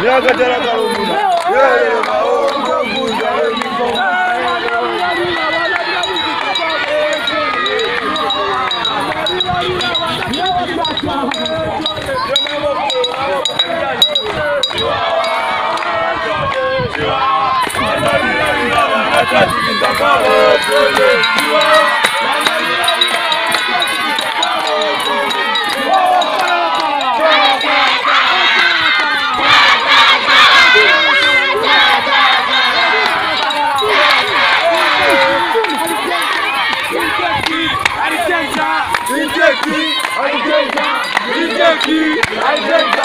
miakatarakarumbuna Yeah. Ajẹ́jà! Ìjẹ́kí! Ajẹ́jà! Ìjẹ́kí! Ajẹ́jà!